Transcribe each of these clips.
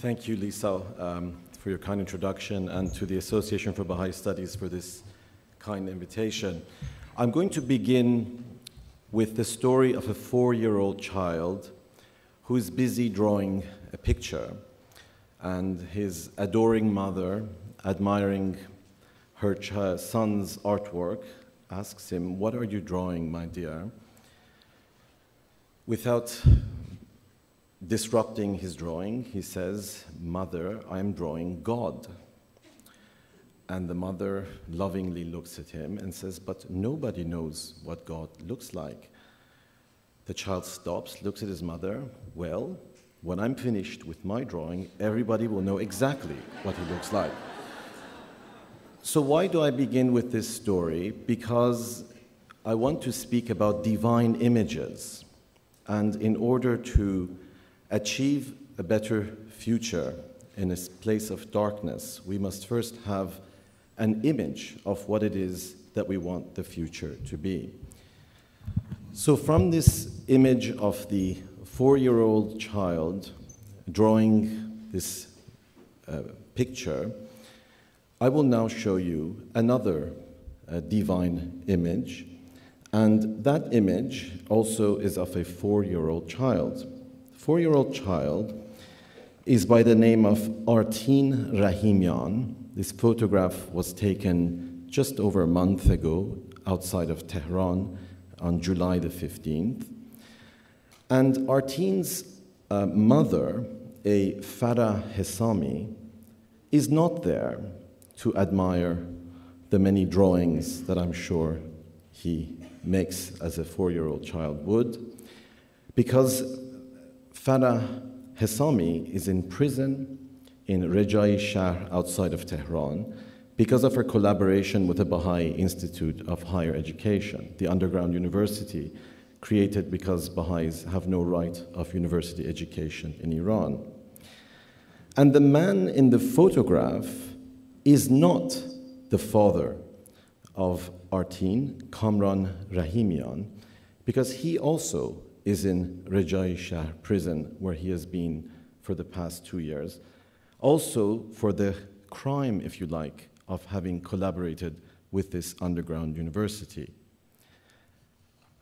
Thank you, Lisa, um, for your kind introduction and to the Association for Baha'i Studies for this kind invitation. I'm going to begin with the story of a four year old child who is busy drawing a picture, and his adoring mother, admiring her son's artwork, asks him, What are you drawing, my dear? Without disrupting his drawing, he says, Mother, I am drawing God. And the mother lovingly looks at him and says, But nobody knows what God looks like. The child stops, looks at his mother. Well, when I'm finished with my drawing, everybody will know exactly what he looks like. So, why do I begin with this story? Because I want to speak about divine images. And in order to achieve a better future in a place of darkness, we must first have an image of what it is that we want the future to be. So, from this image of the four year old child drawing this uh, picture, I will now show you another uh, divine image. And that image also is of a four year old child four year old child is by the name of Artin Rahimian. This photograph was taken just over a month ago outside of Tehran on July the 15th. And Artin's uh, mother, a Farah Hesami, is not there to admire the many drawings that I'm sure he makes as a four year old child would, because Farah Hesami is in prison in Rejai Shahr outside of Tehran because of her collaboration with the Baha'i Institute of Higher Education, the underground university created because Baha'is have no right of university education in Iran. And the man in the photograph is not the father of Artin, Kamran Rahimian, because he also is in Rejai Shahr prison, where he has been for the past two years. Also, for the crime, if you like, of having collaborated with this underground university.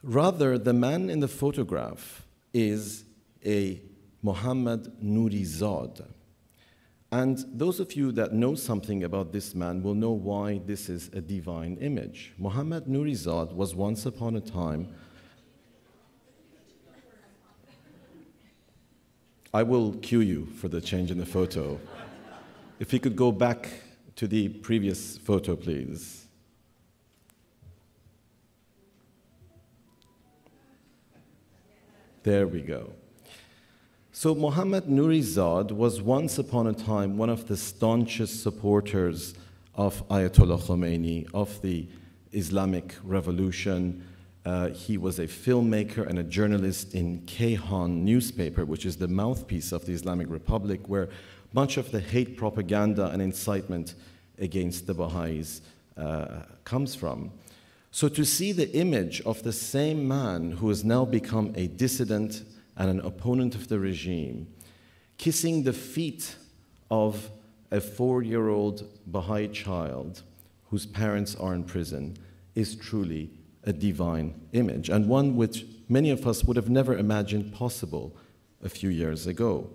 Rather, the man in the photograph is a Mohammad Nourizad. And those of you that know something about this man will know why this is a divine image. Mohammad Nourizad was once upon a time I will cue you for the change in the photo. if you could go back to the previous photo, please. There we go. So, Muhammad Nourizad was once upon a time one of the staunchest supporters of Ayatollah Khomeini, of the Islamic Revolution, uh, he was a filmmaker and a journalist in Kayhan newspaper, which is the mouthpiece of the Islamic Republic, where much of the hate propaganda and incitement against the Baha'is uh, comes from. So to see the image of the same man who has now become a dissident and an opponent of the regime, kissing the feet of a four year old Baha'i child whose parents are in prison, is truly a divine image, and one which many of us would have never imagined possible a few years ago.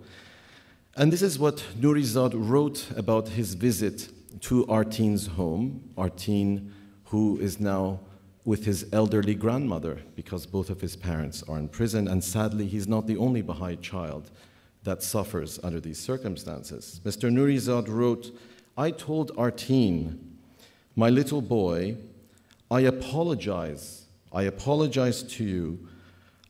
And this is what Nourizad wrote about his visit to Artin's home. Artin, who is now with his elderly grandmother because both of his parents are in prison, and sadly, he's not the only Baha'i child that suffers under these circumstances. Mr. Nourizad wrote, I told Artin, my little boy, I apologize. I apologize to you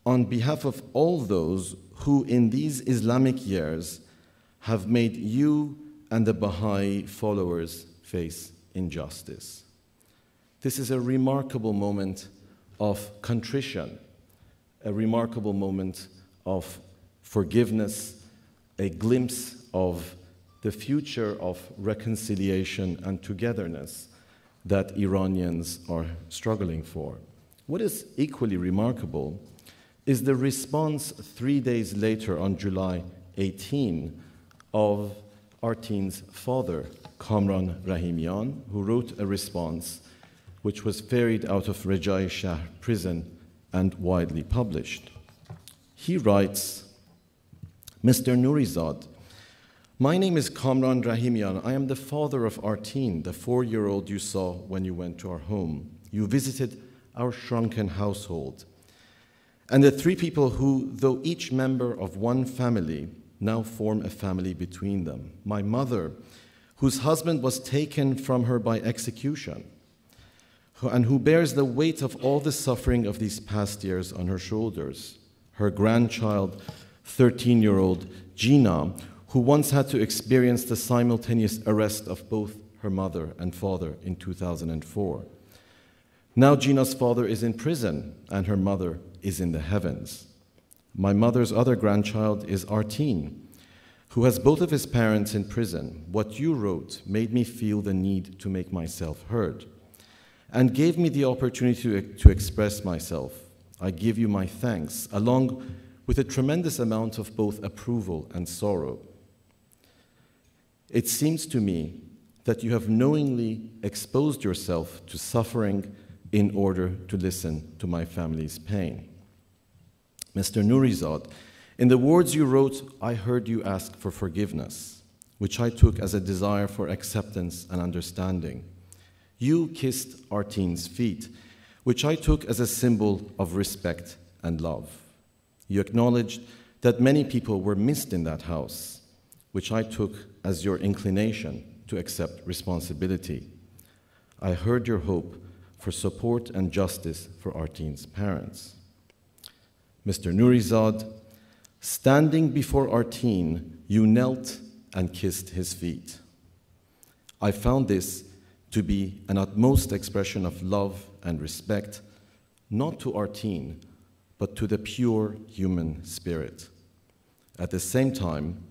on behalf of all those who, in these Islamic years, have made you and the Baha'i followers face injustice. This is a remarkable moment of contrition, a remarkable moment of forgiveness, a glimpse of the future of reconciliation and togetherness that Iranians are struggling for. What is equally remarkable is the response three days later, on July 18, of Artin's father, Kamran Rahimian, who wrote a response which was ferried out of Rajai Shahr prison and widely published. He writes, Mr. Nurizad, my name is Kamran Rahimian. I am the father of Artin, the four year old you saw when you went to our home. You visited our shrunken household. And the three people who, though each member of one family, now form a family between them. My mother, whose husband was taken from her by execution, and who bears the weight of all the suffering of these past years on her shoulders. Her grandchild, 13 year old Gina, who once had to experience the simultaneous arrest of both her mother and father in 2004. Now Gina's father is in prison and her mother is in the heavens. My mother's other grandchild is Artin, who has both of his parents in prison. What you wrote made me feel the need to make myself heard and gave me the opportunity to, to express myself. I give you my thanks, along with a tremendous amount of both approval and sorrow. It seems to me that you have knowingly exposed yourself to suffering in order to listen to my family's pain. Mr. Nurizad, in the words you wrote, I heard you ask for forgiveness, which I took as a desire for acceptance and understanding. You kissed Artin's feet, which I took as a symbol of respect and love. You acknowledged that many people were missed in that house, which I took as your inclination to accept responsibility. I heard your hope for support and justice for Artin's parents. Mr. Nurizad, standing before Artin, you knelt and kissed his feet. I found this to be an utmost expression of love and respect, not to Artin, but to the pure human spirit. At the same time,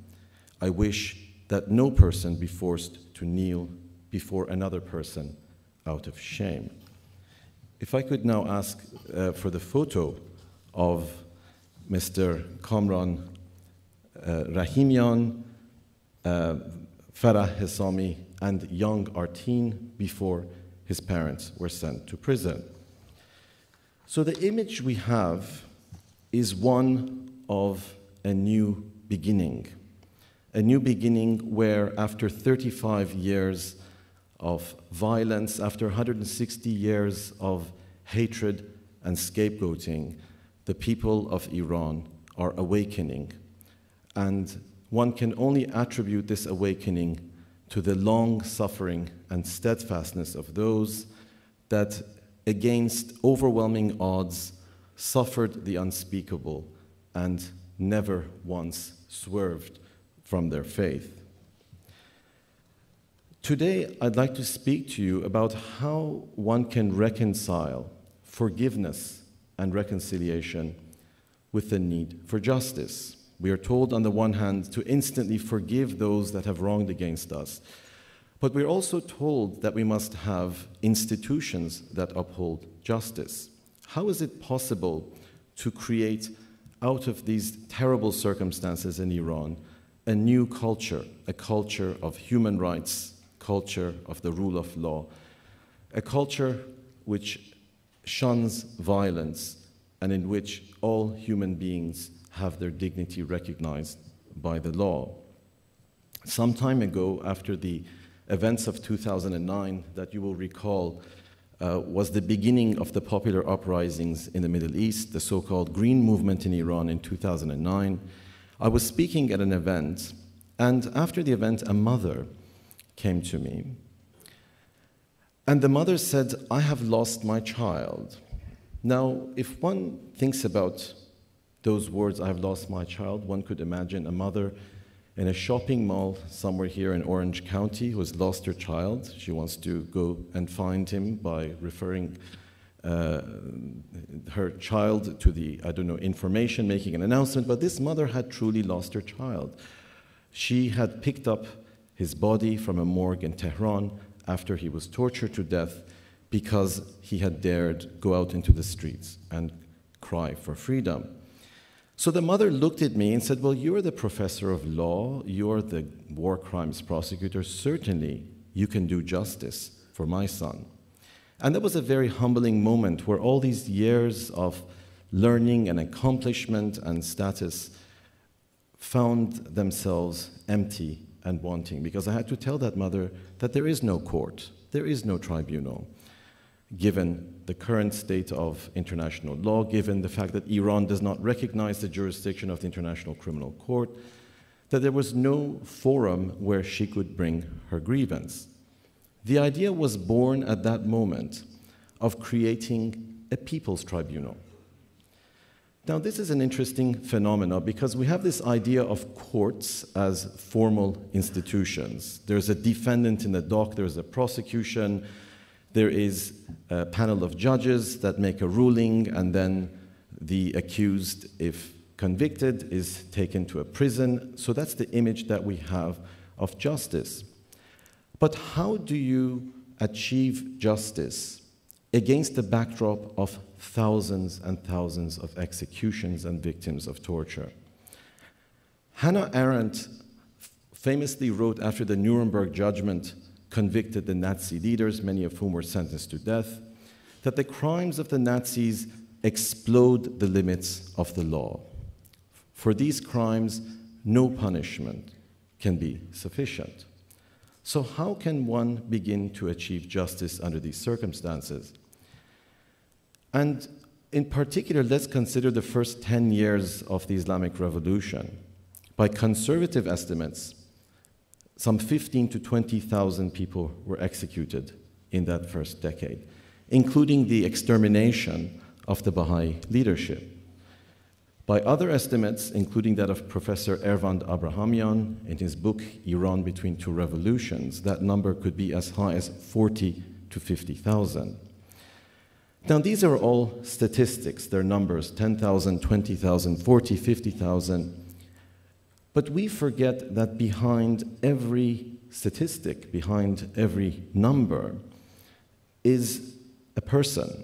I wish that no person be forced to kneel before another person out of shame. If I could now ask uh, for the photo of Mr. Kamran uh, Rahimian, uh, Farah Hesami, and young Artin before his parents were sent to prison. So the image we have is one of a new beginning a new beginning where, after 35 years of violence, after 160 years of hatred and scapegoating, the people of Iran are awakening. And one can only attribute this awakening to the long suffering and steadfastness of those that, against overwhelming odds, suffered the unspeakable and never once swerved from their faith. Today, I'd like to speak to you about how one can reconcile forgiveness and reconciliation with the need for justice. We are told, on the one hand, to instantly forgive those that have wronged against us, but we're also told that we must have institutions that uphold justice. How is it possible to create, out of these terrible circumstances in Iran, a new culture, a culture of human rights, culture of the rule of law, a culture which shuns violence and in which all human beings have their dignity recognized by the law. Some time ago, after the events of 2009 that you will recall uh, was the beginning of the popular uprisings in the Middle East, the so called Green Movement in Iran in 2009. I was speaking at an event, and after the event, a mother came to me. And the mother said, I have lost my child. Now, if one thinks about those words, I have lost my child, one could imagine a mother in a shopping mall somewhere here in Orange County who has lost her child. She wants to go and find him by referring uh, her child to the, I don't know, information, making an announcement, but this mother had truly lost her child. She had picked up his body from a morgue in Tehran after he was tortured to death because he had dared go out into the streets and cry for freedom. So the mother looked at me and said, Well, you're the professor of law, you're the war crimes prosecutor. Certainly, you can do justice for my son. And that was a very humbling moment where all these years of learning and accomplishment and status found themselves empty and wanting because I had to tell that mother that there is no court, there is no tribunal given the current state of international law, given the fact that Iran does not recognize the jurisdiction of the International Criminal Court, that there was no forum where she could bring her grievance. The idea was born at that moment of creating a people's tribunal. Now, this is an interesting phenomenon because we have this idea of courts as formal institutions. There's a defendant in the dock, there's a prosecution, there is a panel of judges that make a ruling, and then the accused, if convicted, is taken to a prison. So that's the image that we have of justice. But how do you achieve justice against the backdrop of thousands and thousands of executions and victims of torture? Hannah Arendt famously wrote after the Nuremberg judgment convicted the Nazi leaders, many of whom were sentenced to death, that the crimes of the Nazis explode the limits of the law. For these crimes, no punishment can be sufficient. So, how can one begin to achieve justice under these circumstances? And in particular, let's consider the first 10 years of the Islamic Revolution. By conservative estimates, some 15 to 20,000 people were executed in that first decade, including the extermination of the Baha'i leadership. By other estimates, including that of Professor Ervand Abrahamian in his book Iran Between Two Revolutions, that number could be as high as 40 to 50,000. Now, these are all statistics, they're numbers 10,000, 20,000, 40, 50,000. But we forget that behind every statistic, behind every number, is a person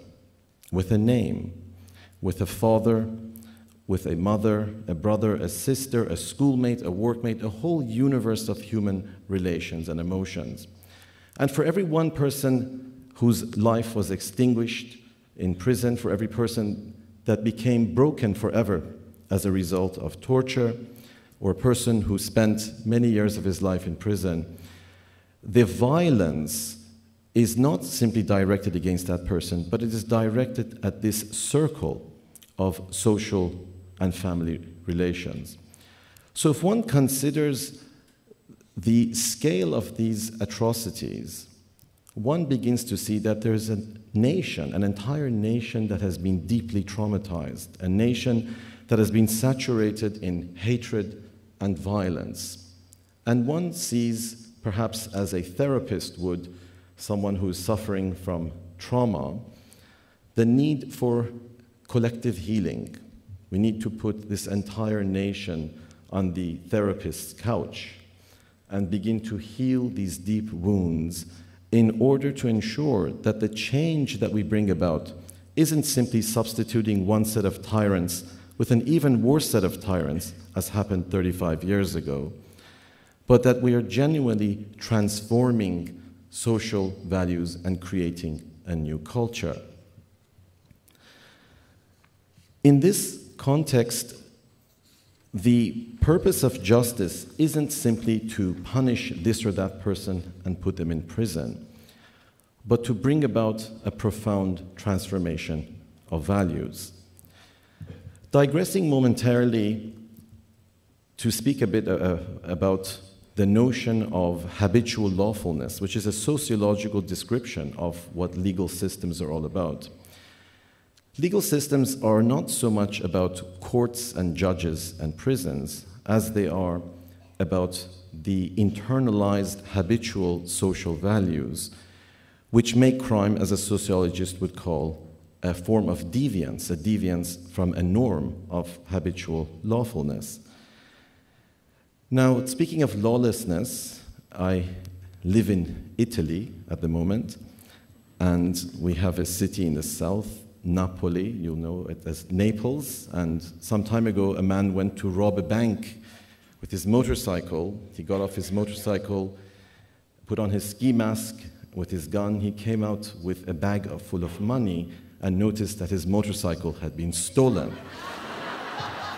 with a name, with a father, with a mother, a brother, a sister, a schoolmate, a workmate, a whole universe of human relations and emotions. And for every one person whose life was extinguished in prison, for every person that became broken forever as a result of torture, or a person who spent many years of his life in prison, the violence is not simply directed against that person, but it is directed at this circle of social and family relations. So, if one considers the scale of these atrocities, one begins to see that there's a nation, an entire nation that has been deeply traumatized, a nation that has been saturated in hatred and violence. And one sees, perhaps as a therapist would, someone who is suffering from trauma, the need for collective healing. We need to put this entire nation on the therapist's couch and begin to heal these deep wounds in order to ensure that the change that we bring about isn't simply substituting one set of tyrants with an even worse set of tyrants, as happened 35 years ago, but that we are genuinely transforming social values and creating a new culture. In this context, the purpose of justice isn't simply to punish this or that person and put them in prison, but to bring about a profound transformation of values. Digressing momentarily to speak a bit uh, about the notion of habitual lawfulness, which is a sociological description of what legal systems are all about. Legal systems are not so much about courts and judges and prisons as they are about the internalized habitual social values, which make crime, as a sociologist would call, a form of deviance, a deviance from a norm of habitual lawfulness. Now, speaking of lawlessness, I live in Italy at the moment, and we have a city in the south Napoli, you know it as Naples, and some time ago a man went to rob a bank with his motorcycle. He got off his motorcycle, put on his ski mask with his gun. He came out with a bag full of money and noticed that his motorcycle had been stolen.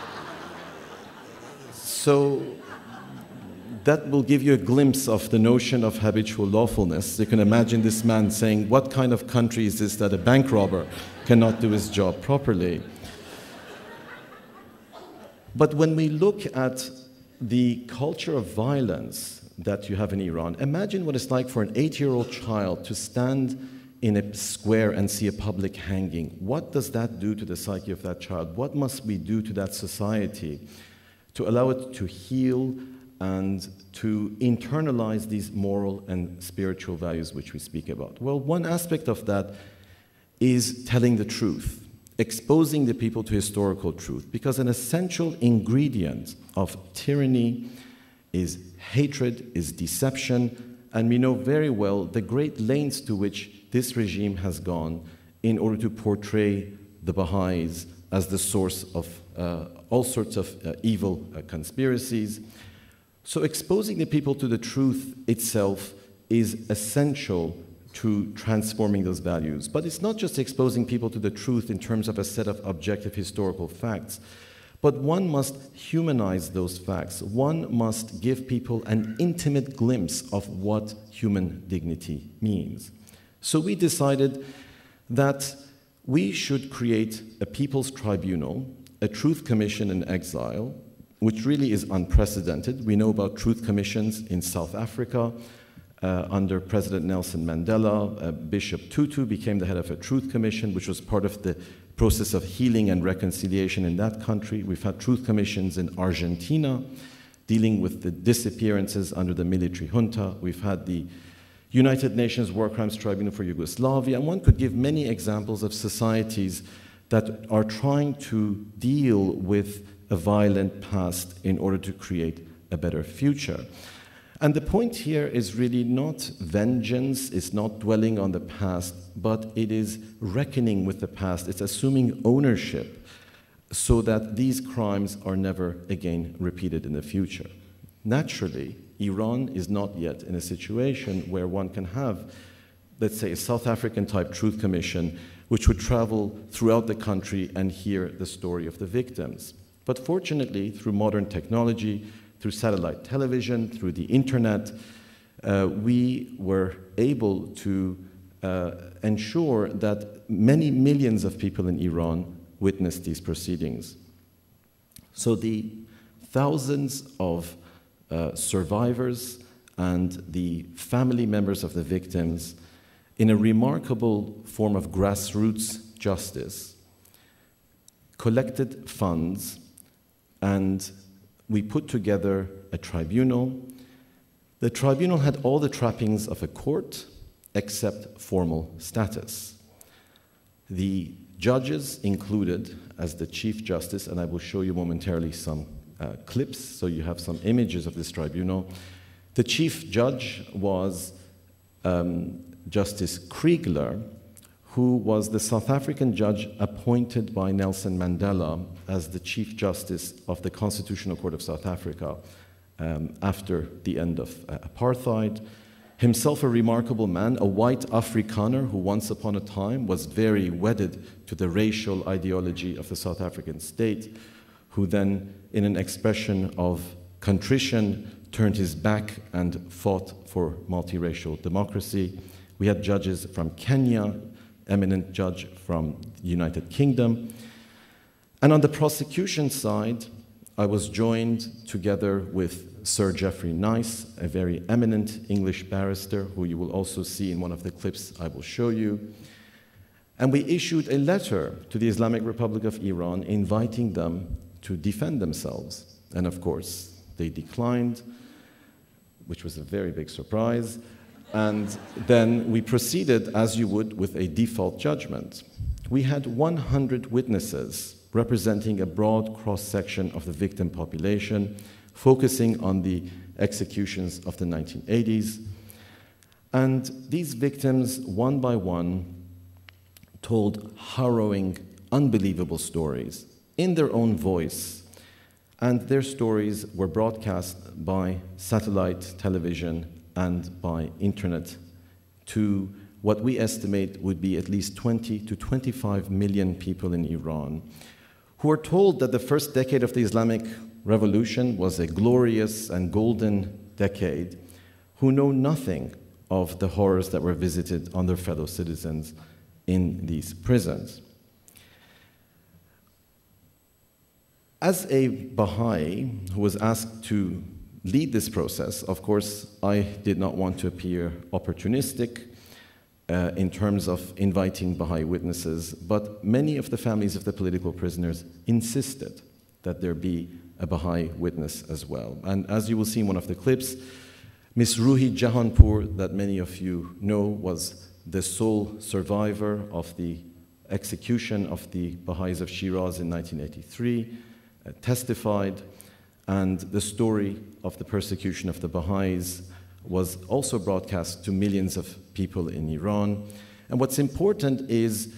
so that will give you a glimpse of the notion of habitual lawfulness. You can imagine this man saying, What kind of country is this that a bank robber cannot do his job properly? But when we look at the culture of violence that you have in Iran, imagine what it's like for an eight year old child to stand in a square and see a public hanging. What does that do to the psyche of that child? What must we do to that society to allow it to heal and to internalize these moral and spiritual values which we speak about? Well, one aspect of that is telling the truth, exposing the people to historical truth, because an essential ingredient of tyranny is hatred, is deception, and we know very well the great lengths to which this regime has gone in order to portray the Baha'is as the source of uh, all sorts of uh, evil uh, conspiracies so, exposing the people to the truth itself is essential to transforming those values. But it's not just exposing people to the truth in terms of a set of objective historical facts, but one must humanize those facts. One must give people an intimate glimpse of what human dignity means. So, we decided that we should create a people's tribunal, a truth commission in exile, which really is unprecedented. We know about truth commissions in South Africa uh, under President Nelson Mandela. Uh, Bishop Tutu became the head of a truth commission, which was part of the process of healing and reconciliation in that country. We've had truth commissions in Argentina dealing with the disappearances under the military junta. We've had the United Nations War Crimes Tribunal for Yugoslavia, and one could give many examples of societies that are trying to deal with a violent past in order to create a better future. And the point here is really not vengeance, it's not dwelling on the past, but it is reckoning with the past. It's assuming ownership so that these crimes are never again repeated in the future. Naturally, Iran is not yet in a situation where one can have, let's say, a South African type truth commission which would travel throughout the country and hear the story of the victims. But fortunately, through modern technology, through satellite television, through the internet, uh, we were able to uh, ensure that many millions of people in Iran witnessed these proceedings. So the thousands of uh, survivors and the family members of the victims, in a remarkable form of grassroots justice, collected funds and we put together a tribunal. The tribunal had all the trappings of a court except formal status. The judges included as the Chief Justice, and I will show you momentarily some uh, clips so you have some images of this tribunal. The Chief Judge was um, Justice Kriegler, who was the South African judge appointed by Nelson Mandela as the Chief Justice of the Constitutional Court of South Africa um, after the end of uh, apartheid. Himself a remarkable man, a white Afrikaner who once upon a time was very wedded to the racial ideology of the South African state, who then, in an expression of contrition, turned his back and fought for multiracial democracy. We had judges from Kenya, eminent judge from the United Kingdom. And on the prosecution side, I was joined together with Sir Geoffrey Nice, a very eminent English barrister who you will also see in one of the clips I will show you. And we issued a letter to the Islamic Republic of Iran inviting them to defend themselves. And of course, they declined, which was a very big surprise. And then we proceeded, as you would, with a default judgment. We had 100 witnesses representing a broad cross section of the victim population, focusing on the executions of the 1980s. And these victims, one by one, told harrowing, unbelievable stories in their own voice. And their stories were broadcast by satellite television and by internet to what we estimate would be at least 20 to 25 million people in Iran who are told that the first decade of the Islamic Revolution was a glorious and golden decade, who know nothing of the horrors that were visited on their fellow citizens in these prisons. As a Baha'i who was asked to lead this process, of course, I did not want to appear opportunistic uh, in terms of inviting Baha'i witnesses, but many of the families of the political prisoners insisted that there be a Baha'i witness as well. And as you will see in one of the clips, Miss Ruhi Jahanpur, that many of you know, was the sole survivor of the execution of the Baha'is of Shiraz in 1983, uh, testified, and the story of the persecution of the Baha'is was also broadcast to millions of people in Iran. And what's important is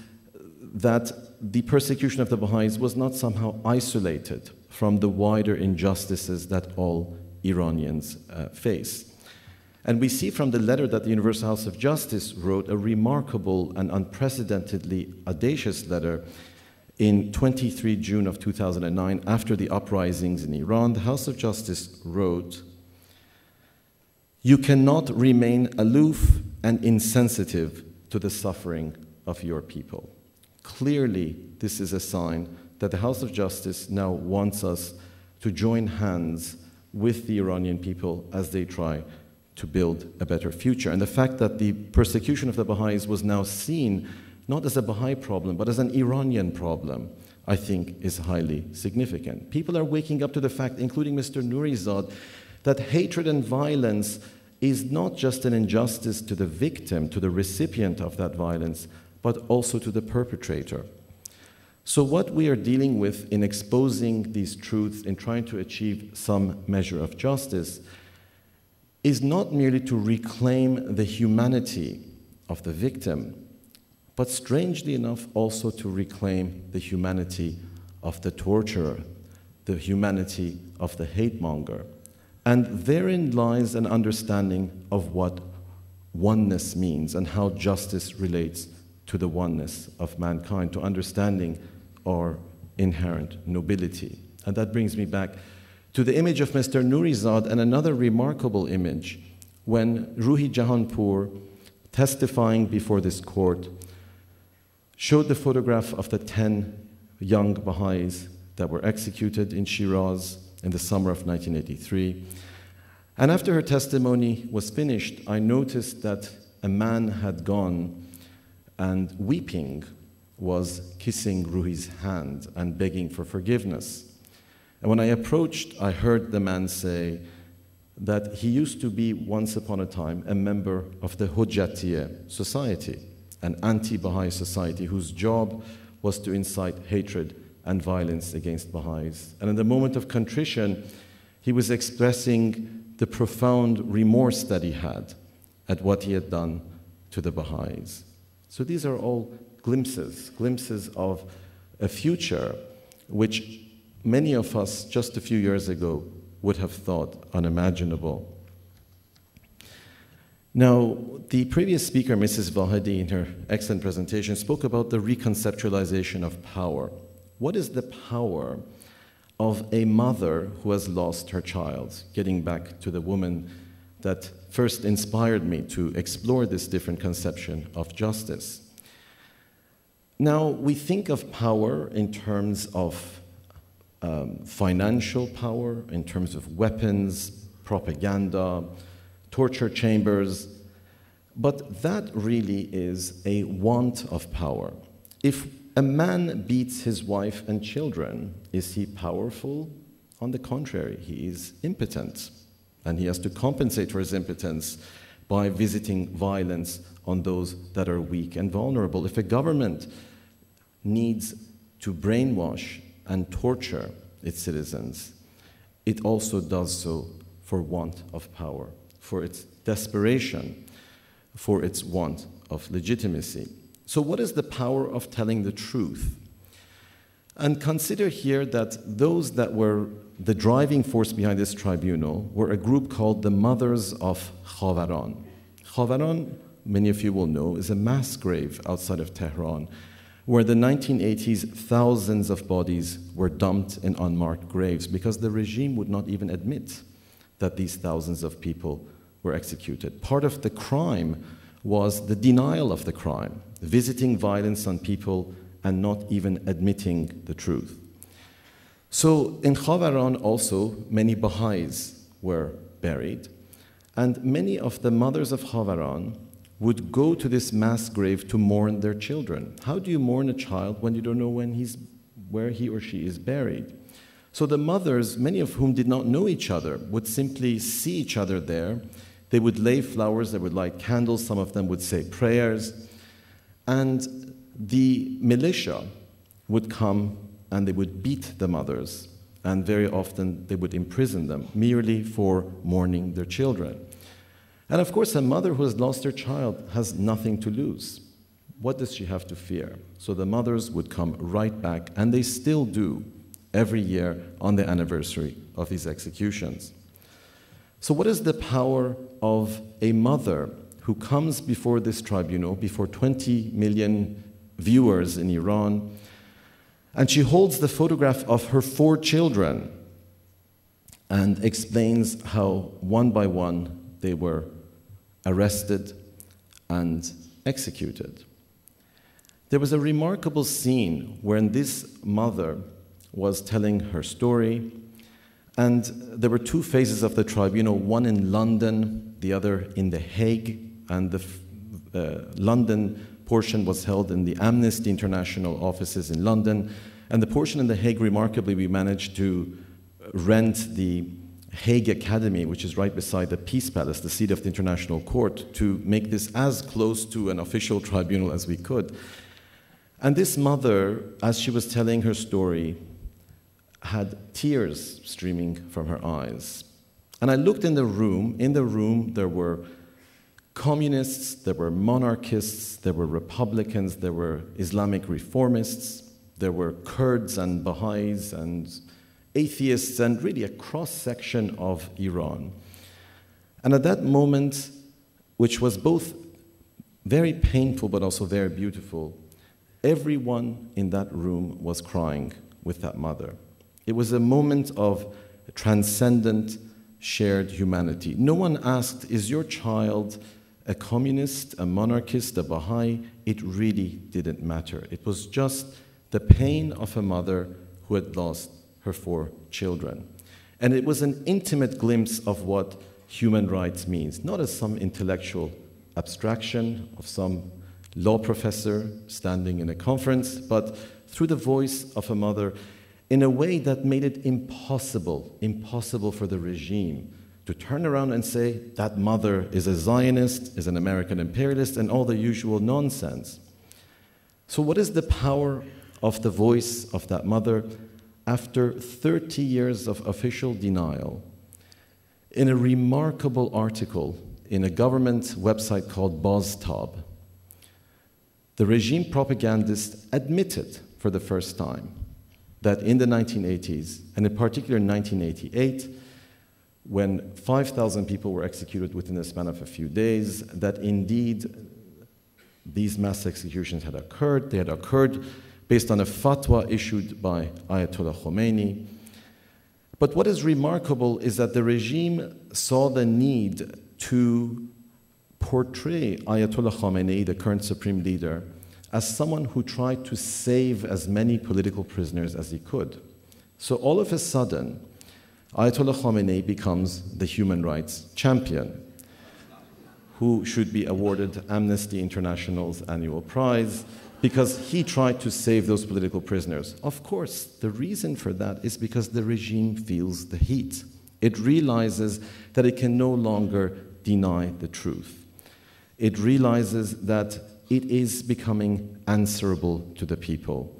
that the persecution of the Baha'is was not somehow isolated from the wider injustices that all Iranians uh, face. And we see from the letter that the Universal House of Justice wrote a remarkable and unprecedentedly audacious letter in 23 June of 2009 after the uprisings in Iran. The House of Justice wrote, you cannot remain aloof and insensitive to the suffering of your people. Clearly, this is a sign that the House of Justice now wants us to join hands with the Iranian people as they try to build a better future. And the fact that the persecution of the Baha'is was now seen not as a Baha'i problem, but as an Iranian problem, I think is highly significant. People are waking up to the fact, including Mr. Nourizad, that hatred and violence is not just an injustice to the victim, to the recipient of that violence, but also to the perpetrator. So, what we are dealing with in exposing these truths, in trying to achieve some measure of justice, is not merely to reclaim the humanity of the victim, but strangely enough, also to reclaim the humanity of the torturer, the humanity of the hate monger. And therein lies an understanding of what oneness means and how justice relates to the oneness of mankind, to understanding our inherent nobility. And that brings me back to the image of Mr. Nourizad and another remarkable image when Ruhi Jahanpur, testifying before this court, showed the photograph of the 10 young Baha'is that were executed in Shiraz in the summer of 1983. And after her testimony was finished, I noticed that a man had gone and weeping was kissing Ruhi's hand and begging for forgiveness. And when I approached, I heard the man say that he used to be once upon a time a member of the Hujjatiyeh society, an anti Baha'i society whose job was to incite hatred and violence against Baha'is. And in the moment of contrition, he was expressing the profound remorse that he had at what he had done to the Baha'is. So these are all glimpses, glimpses of a future which many of us just a few years ago would have thought unimaginable. Now, the previous speaker, Mrs. Vahedi, in her excellent presentation, spoke about the reconceptualization of power. What is the power of a mother who has lost her child? Getting back to the woman that first inspired me to explore this different conception of justice. Now, we think of power in terms of um, financial power, in terms of weapons, propaganda, torture chambers, but that really is a want of power. If a man beats his wife and children. Is he powerful? On the contrary, he is impotent. And he has to compensate for his impotence by visiting violence on those that are weak and vulnerable. If a government needs to brainwash and torture its citizens, it also does so for want of power, for its desperation, for its want of legitimacy. So, what is the power of telling the truth? And consider here that those that were the driving force behind this tribunal were a group called the Mothers of Khavaran. Khavaran, many of you will know, is a mass grave outside of Tehran where the 1980s thousands of bodies were dumped in unmarked graves because the regime would not even admit that these thousands of people were executed. Part of the crime was the denial of the crime, visiting violence on people and not even admitting the truth. So in Khavaran also, many Baha'is were buried, and many of the mothers of Khavaran would go to this mass grave to mourn their children. How do you mourn a child when you don't know when he's, where he or she is buried? So the mothers, many of whom did not know each other, would simply see each other there. They would lay flowers, they would light candles, some of them would say prayers. And the militia would come and they would beat the mothers, and very often they would imprison them merely for mourning their children. And of course, a mother who has lost her child has nothing to lose. What does she have to fear? So the mothers would come right back, and they still do every year on the anniversary of these executions. So, what is the power of a mother who comes before this tribunal, before 20 million viewers in Iran, and she holds the photograph of her four children and explains how one by one they were arrested and executed. There was a remarkable scene when this mother was telling her story, and there were two phases of the tribunal one in London, the other in The Hague, and the uh, London portion was held in the Amnesty International offices in London. And the portion in The Hague, remarkably, we managed to rent the Hague Academy, which is right beside the Peace Palace, the seat of the International Court, to make this as close to an official tribunal as we could. And this mother, as she was telling her story, had tears streaming from her eyes. And I looked in the room. In the room, there were communists, there were monarchists, there were Republicans, there were Islamic reformists, there were Kurds and Baha'is and atheists, and really a cross section of Iran. And at that moment, which was both very painful but also very beautiful, everyone in that room was crying with that mother. It was a moment of transcendent shared humanity. No one asked, Is your child a communist, a monarchist, a Baha'i? It really didn't matter. It was just the pain of a mother who had lost her four children. And it was an intimate glimpse of what human rights means, not as some intellectual abstraction of some law professor standing in a conference, but through the voice of a mother in a way that made it impossible, impossible for the regime to turn around and say that mother is a Zionist, is an American imperialist, and all the usual nonsense. So, what is the power of the voice of that mother? after 30 years of official denial, in a remarkable article in a government website called Baztab, the regime propagandist admitted for the first time that in the 1980s, and in particular in 1988, when 5,000 people were executed within the span of a few days, that indeed these mass executions had occurred. They had occurred based on a fatwa issued by Ayatollah Khomeini. But what is remarkable is that the regime saw the need to portray Ayatollah Khamenei, the current supreme leader, as someone who tried to save as many political prisoners as he could. So all of a sudden, Ayatollah Khamenei becomes the human rights champion, who should be awarded Amnesty International's annual prize because he tried to save those political prisoners. Of course, the reason for that is because the regime feels the heat. It realizes that it can no longer deny the truth. It realizes that it is becoming answerable to the people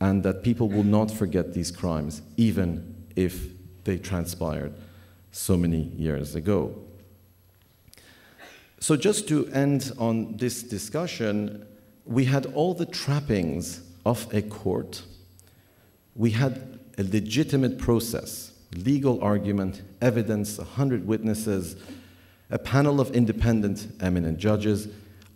and that people will not forget these crimes, even if they transpired so many years ago. So, just to end on this discussion, we had all the trappings of a court. We had a legitimate process, legal argument, evidence, 100 witnesses, a panel of independent, eminent judges.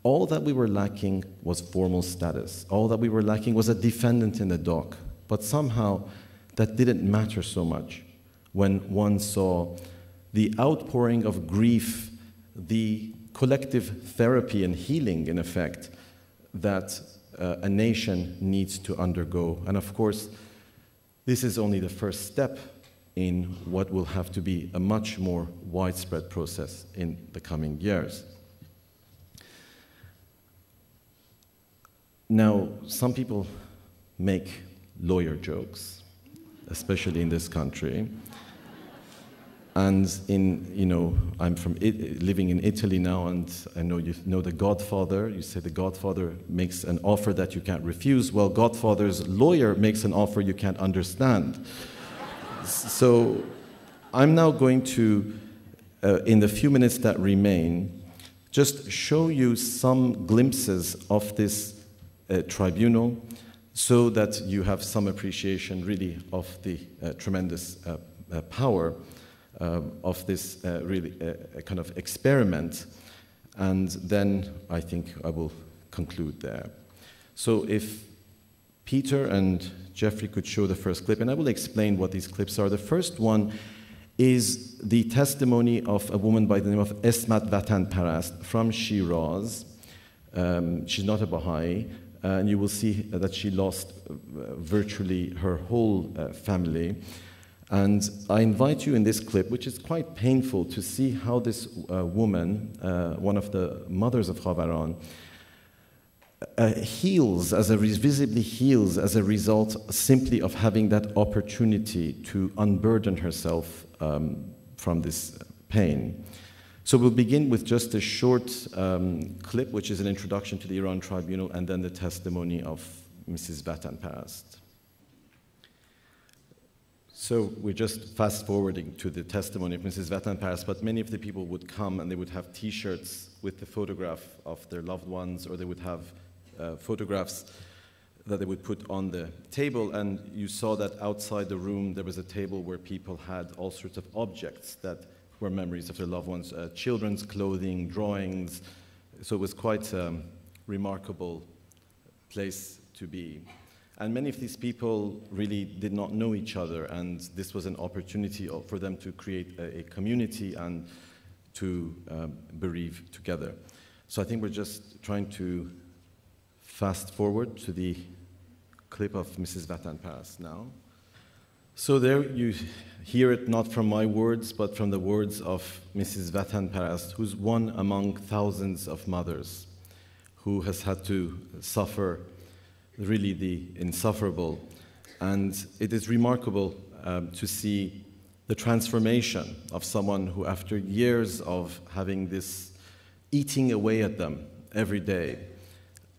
All that we were lacking was formal status. All that we were lacking was a defendant in the dock. But somehow that didn't matter so much when one saw the outpouring of grief, the collective therapy and healing, in effect, that uh, a nation needs to undergo. And of course, this is only the first step in what will have to be a much more widespread process in the coming years. Now, some people make lawyer jokes, especially in this country. And in, you know, I'm from it, living in Italy now, and I know you know the Godfather. You say the Godfather makes an offer that you can't refuse. Well, Godfather's lawyer makes an offer you can't understand. so I'm now going to, uh, in the few minutes that remain, just show you some glimpses of this uh, tribunal so that you have some appreciation really of the uh, tremendous uh, uh, power um, of this uh, really uh, kind of experiment. And then I think I will conclude there. So if Peter and Jeffrey could show the first clip, and I will explain what these clips are. The first one is the testimony of a woman by the name of Esmat Vatan Parast from Shiraz. Um, she's not a Baha'i, uh, and you will see that she lost uh, virtually her whole uh, family. And I invite you in this clip, which is quite painful, to see how this uh, woman, uh, one of the mothers of Khavaran, uh, heals, as a visibly heals as a result simply of having that opportunity to unburden herself um, from this pain. So we'll begin with just a short um, clip, which is an introduction to the Iran Tribunal, and then the testimony of Mrs. Vatan Parast. So we're just fast forwarding to the testimony of Mrs. Vatan Parast, but many of the people would come and they would have t shirts with the photograph of their loved ones, or they would have uh, photographs that they would put on the table. And you saw that outside the room there was a table where people had all sorts of objects that were memories of their loved ones uh, children's clothing, drawings. So it was quite a remarkable place to be. And many of these people really did not know each other, and this was an opportunity for them to create a, a community and to um, bereave together. So I think we're just trying to fast forward to the clip of Mrs. Vatan Parast now. So there you hear it not from my words, but from the words of Mrs. Vatan Parast, who's one among thousands of mothers who has had to suffer really the insufferable. And it is remarkable um, to see the transformation of someone who, after years of having this eating away at them every day,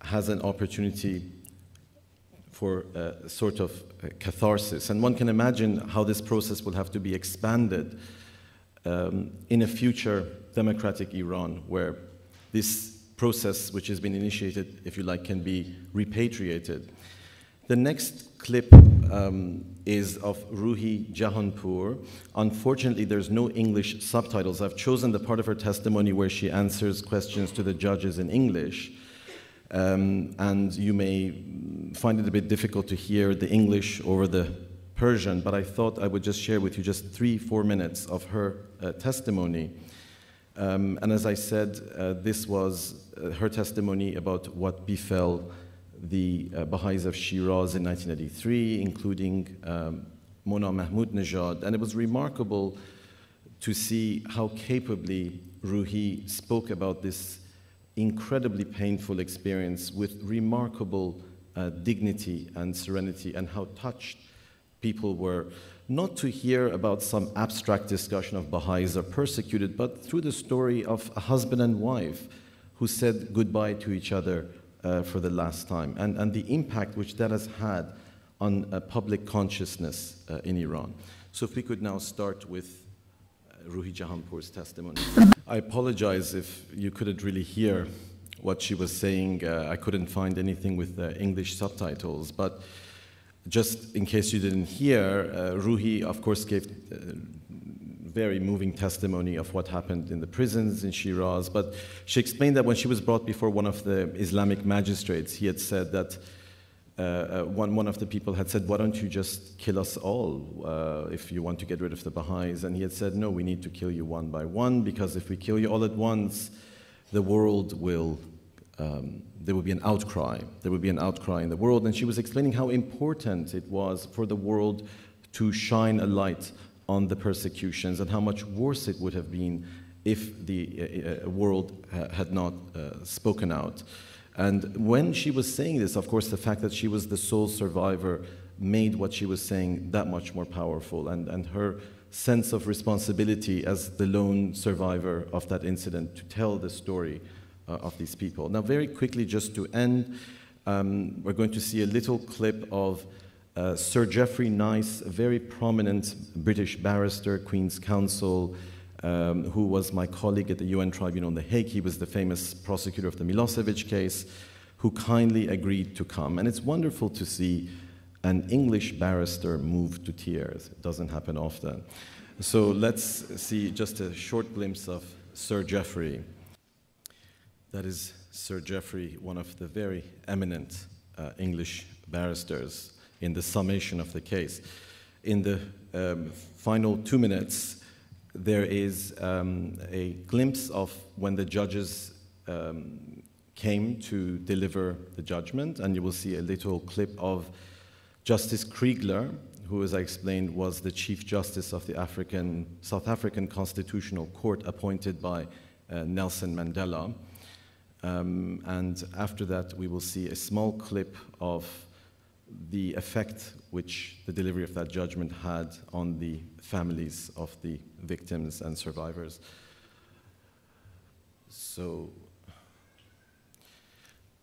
has an opportunity for a sort of a catharsis. And one can imagine how this process will have to be expanded um, in a future democratic Iran where this process which has been initiated, if you like, can be repatriated. The next clip um, is of Ruhi Jahanpur. Unfortunately, there's no English subtitles. I've chosen the part of her testimony where she answers questions to the judges in English. Um, and you may find it a bit difficult to hear the English over the Persian, but I thought I would just share with you just three, four minutes of her uh, testimony. Um, and as I said, uh, this was uh, her testimony about what befell the uh, Baha'is of Shiraz in 1983, including um, Mona Mahmoud Nejad. And it was remarkable to see how capably Ruhi spoke about this incredibly painful experience with remarkable uh, dignity and serenity, and how touched people were not to hear about some abstract discussion of Baha'is are persecuted, but through the story of a husband and wife who said goodbye to each other uh, for the last time, and, and the impact which that has had on public consciousness uh, in Iran. So, if we could now start with uh, Ruhi Jahanpur's testimony. I apologize if you couldn't really hear what she was saying. Uh, I couldn't find anything with the English subtitles, but just in case you didn't hear, uh, Ruhi, of course, gave uh, very moving testimony of what happened in the prisons in Shiraz. But she explained that when she was brought before one of the Islamic magistrates, he had said that uh, uh, one, one of the people had said, Why don't you just kill us all uh, if you want to get rid of the Baha'is? And he had said, No, we need to kill you one by one because if we kill you all at once, the world will um, there would be an outcry. There would be an outcry in the world. And she was explaining how important it was for the world to shine a light on the persecutions and how much worse it would have been if the uh, uh world had not uh, spoken out. And when she was saying this, of course, the fact that she was the sole survivor made what she was saying that much more powerful. And, and her sense of responsibility as the lone survivor of that incident to tell the story uh, of these people. Now, very quickly, just to end, um, we're going to see a little clip of uh, Sir Geoffrey Nice, a very prominent British barrister, Queen's Counsel, um, who was my colleague at the UN Tribunal in The Hague. He was the famous prosecutor of the Milosevic case, who kindly agreed to come. And it's wonderful to see an English barrister moved to tears. It doesn't happen often. So let's see just a short glimpse of Sir Geoffrey. That is Sir Geoffrey, one of the very eminent uh, English barristers, in the summation of the case. In the um, final two minutes, there is um, a glimpse of when the judges um, came to deliver the judgment, and you will see a little clip of Justice Kriegler, who, as I explained, was the Chief Justice of the African, South African Constitutional Court appointed by uh, Nelson Mandela. Um, and after that, we will see a small clip of the effect which the delivery of that judgment had on the families of the victims and survivors. So,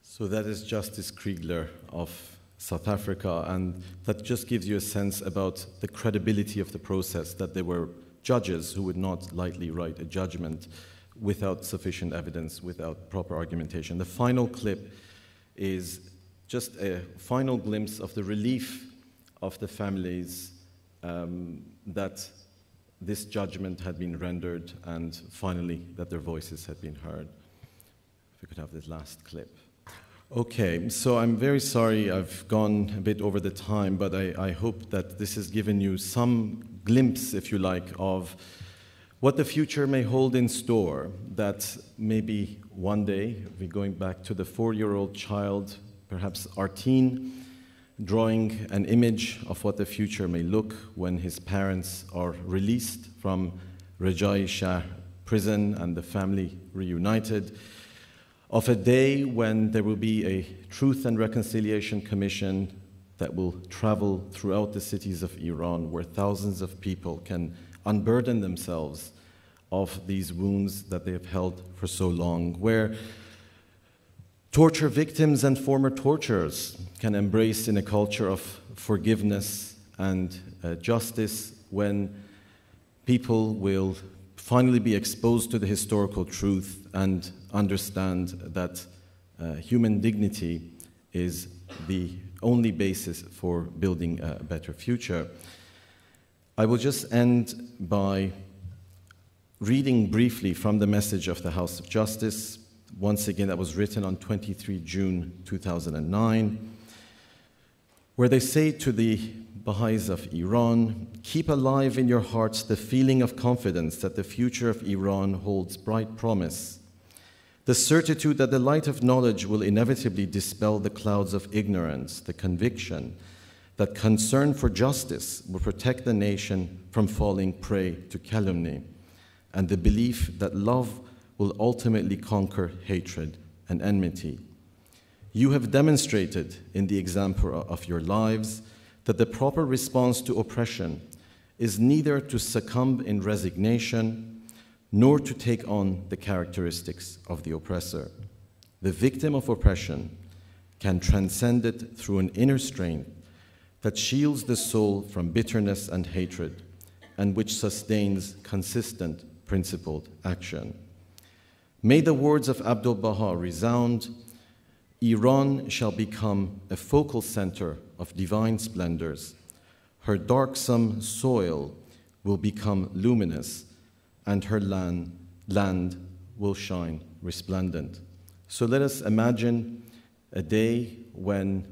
so that is Justice Kriegler of South Africa, and that just gives you a sense about the credibility of the process, that there were judges who would not lightly write a judgment without sufficient evidence, without proper argumentation. The final clip is just a final glimpse of the relief of the families um, that this judgment had been rendered and finally that their voices had been heard. If we could have this last clip. Okay, so I'm very sorry I've gone a bit over the time, but I, I hope that this has given you some glimpse, if you like, of what the future may hold in store. That maybe one day, we're going back to the four year old child, perhaps Artin, drawing an image of what the future may look when his parents are released from Rajai Shahr prison and the family reunited, of a day when there will be a Truth and Reconciliation Commission that will travel throughout the cities of Iran where thousands of people can unburden themselves of these wounds that they have held for so long, where torture victims and former torturers can embrace in a culture of forgiveness and uh, justice when people will finally be exposed to the historical truth and understand that uh, human dignity is the only basis for building a better future. I will just end by reading briefly from the message of the House of Justice, once again, that was written on 23 June 2009, where they say to the Baha'is of Iran, keep alive in your hearts the feeling of confidence that the future of Iran holds bright promise, the certitude that the light of knowledge will inevitably dispel the clouds of ignorance, the conviction that concern for justice will protect the nation from falling prey to calumny and the belief that love will ultimately conquer hatred and enmity. You have demonstrated in the example of your lives that the proper response to oppression is neither to succumb in resignation nor to take on the characteristics of the oppressor. The victim of oppression can transcend it through an inner strength that shields the soul from bitterness and hatred and which sustains consistent principled action. May the words of Abdul Baha resound Iran shall become a focal center of divine splendors. Her darksome soil will become luminous, and her land, land will shine resplendent. So let us imagine a day when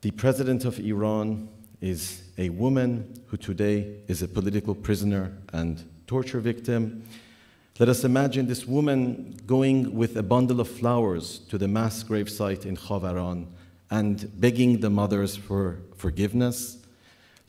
the president of Iran is a woman who today is a political prisoner and torture victim. Let us imagine this woman going with a bundle of flowers to the mass grave site in Khavaran and begging the mothers for forgiveness.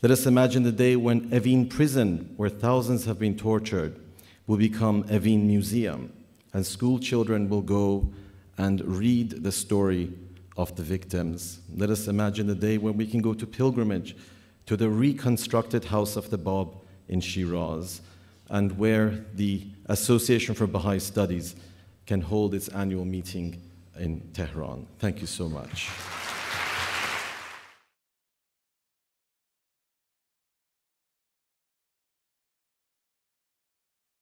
Let us imagine the day when Evin prison, where thousands have been tortured, will become Evin Museum, and school children will go and read the story of the victims. Let us imagine the day when we can go to pilgrimage to the reconstructed house of the Bab in Shiraz, and where the Association for Baha'i Studies can hold its annual meeting in Tehran. Thank you so much.